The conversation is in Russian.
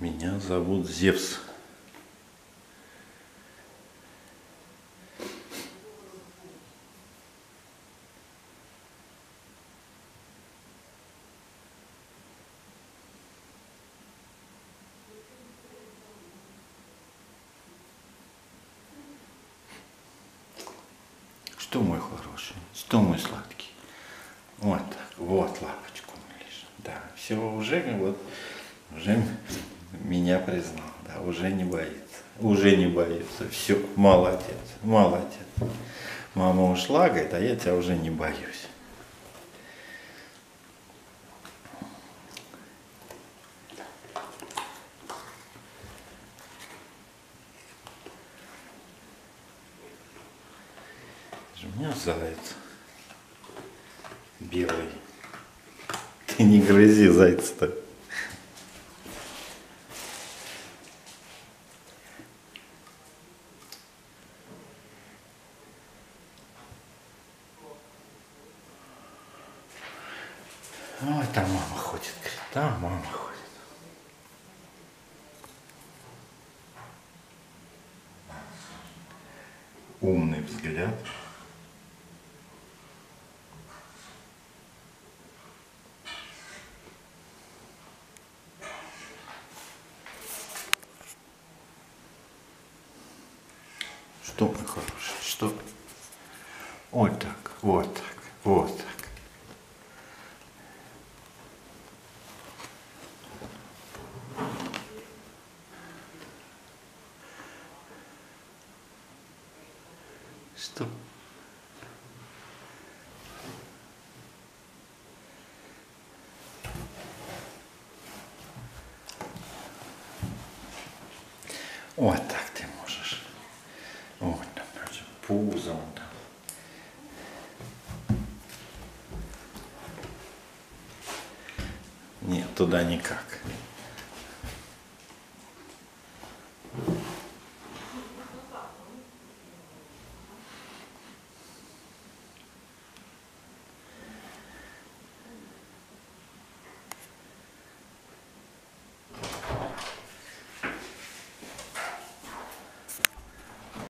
Меня зовут Зевс. Что мой хороший? Что мой сладкий? Вот так, вот лапочку лишь. Да, все уже вот уже меня признал, да, уже не боится, уже не боится. Все, молодец, молодец. Мама ушла, говорит, а я тебя уже не боюсь. У меня заяц белый. Ты не грызи зайца-то. Ой, там мама ходит, говорит, там мама ходит. Умный взгляд. Что, мой хороший, что? Вот так, вот так, вот так. Что? Вот так ты можешь. Вот там, короче, пузом там. Нет, туда никак.